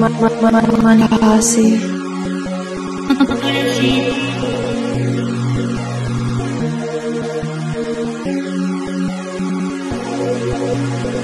manipulasi. Thank